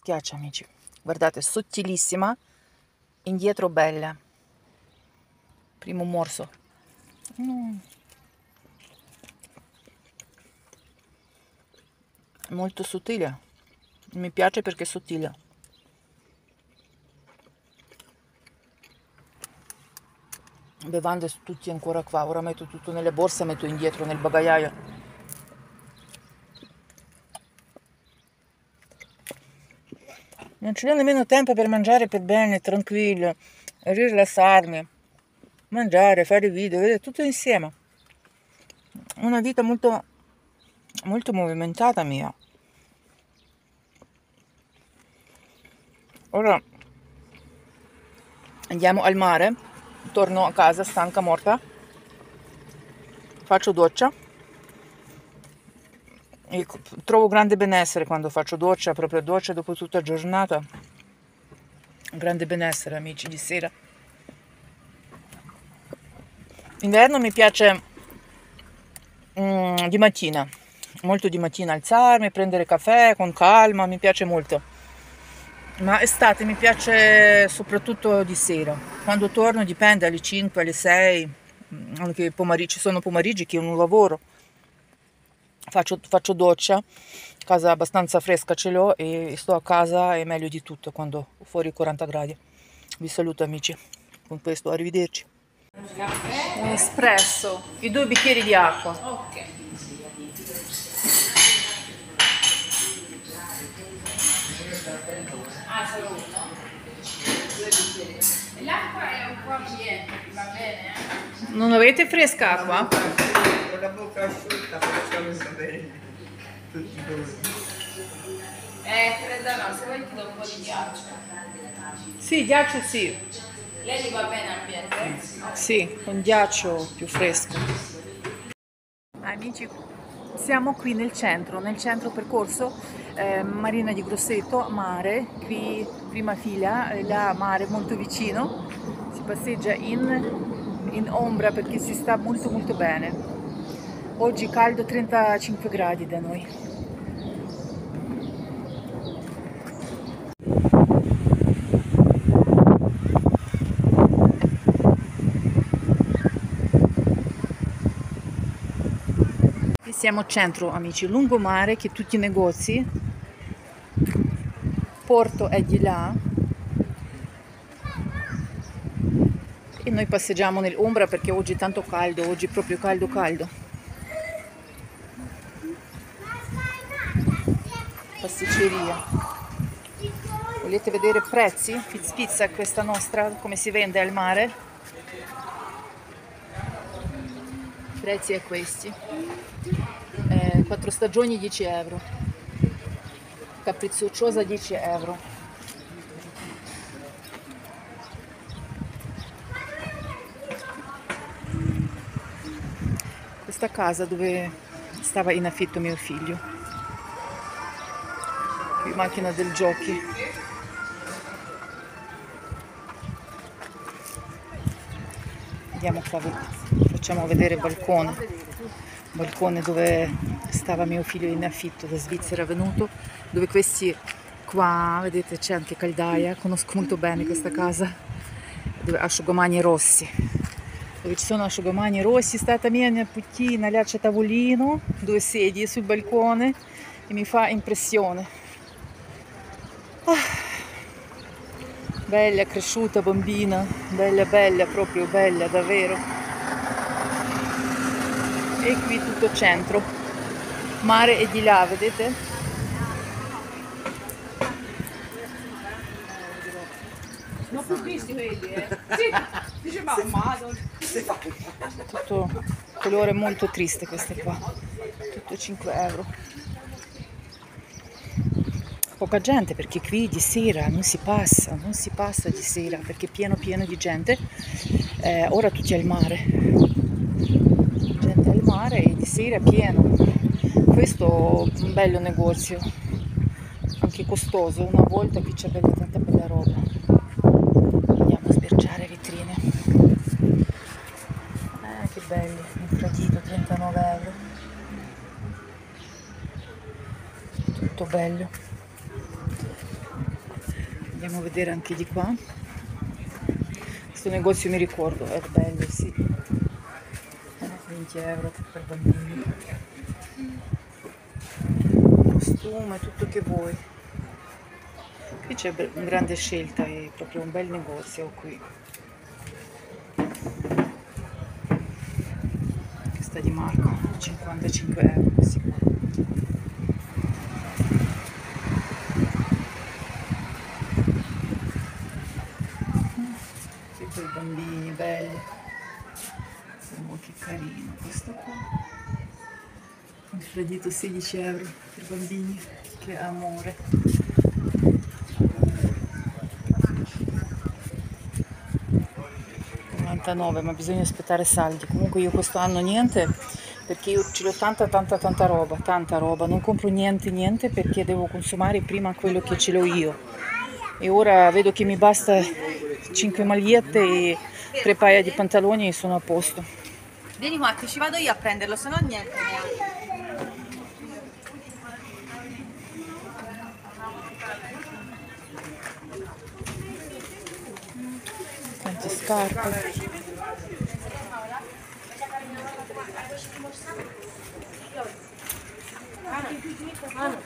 schiaccia amici. Guardate sottilissima indietro bella primo morso. Mm. molto sottile. Mi piace perché è sottile. Bevande tutti ancora qua. Ora metto tutto nelle borse metto indietro nel bagagliaio non ce l'ho nemmeno tempo per mangiare per bene tranquillo rilassarmi mangiare fare video vedete tutto insieme. Una vita molto molto movimentata mia. Ora andiamo al mare torno a casa stanca morta. Faccio doccia e trovo grande benessere quando faccio doccia proprio doccia dopo tutta la giornata. Grande benessere amici di sera. Inverno mi piace mm, di mattina. Molto di mattina alzarmi prendere caffè con calma mi piace molto. Ma estate mi piace soprattutto di sera. Quando torno dipende alle 5 alle 6 mm, anche pomeriggi, ci sono pomeriggi che io non lavoro faccio, faccio doccia casa abbastanza fresca ce l'ho e sto a casa è meglio di tutto quando fuori 40 gradi vi saluto amici con questo arrivederci un espresso i due bicchieri di acqua ok Ah, solo uno? Due bicchieri. L'acqua è un po' ambiente, va bene? Eh? Non avete fresca acqua? Con la bocca asciutta facciamo sapere tutti i giorni. Eh, fredda no, se vuoi ti do un po' di ghiaccio. Sì, ghiaccio sì. Lei gli va bene ambiente? Sì, con ghiaccio più fresco. Amici, siamo qui nel centro, nel centro percorso eh, Marina di Grosseto, mare, qui prima fila, eh, là mare molto vicino, si passeggia in, in ombra perché si sta molto molto bene. Oggi caldo 35 gradi da noi. siamo centro amici, lungomare che tutti i negozi, porto è di là e noi passeggiamo nell'ombra perché oggi è tanto caldo, oggi è proprio caldo caldo. Pasticceria. Volete vedere prezzi? Pizza, questa nostra, come si vende al mare? prezzi è questi eh, 4 stagioni 10 euro capricciosa 10 euro questa casa dove stava in affitto mio figlio qui macchina del giochi. Andiamo qua facciamo vedere il balcone. Balcone dove stava mio figlio in affitto da Svizzera venuto dove questi qua vedete c'è anche caldaia conosco molto bene questa casa dove asciugamani rossi. Dove ci sono asciugamani rossi stata mia nipotina là c'è tavolino due sedie sul balcone e mi fa impressione bella cresciuta bambina. Bella bella proprio bella davvero. E qui tutto centro. Mare è di là vedete? Non più visti quelli eh. Sì, dice mamma tutto colore molto triste queste qua. Tutto 5 euro poca gente perché qui di sera non si passa non si passa di sera perché è pieno pieno di gente eh, ora tutti al mare mare e di sera è pieno. Questo è un bello negozio, anche costoso, una volta qui c'è bella tanta bella roba. Andiamo a sbirciare vetrine. Eh, che belli, infradito, 39 euro. Tutto bello. Andiamo a vedere anche di qua. Questo negozio mi ricordo è bello sì. 20 euro per bambini. Costume tutto che vuoi. Qui c'è una grande scelta è proprio un bel negozio qui. Questa di Marco 55 euro sicuro i bambini belli. Oh, che carino questo qua. Il fredito 16 euro per bambini che amore. 99 ma bisogna aspettare saldi. Comunque io questo anno niente perché io ce l'ho tanta tanta tanta roba tanta roba. Non compro niente niente perché devo consumare prima quello che ce l'ho io. E ora vedo che mi basta 5 magliette e 3 paia di pantaloni e sono a posto. Vieni qua che ci vado io a prenderlo, se no niente neanche. Tante scarpe. Anna. Anna.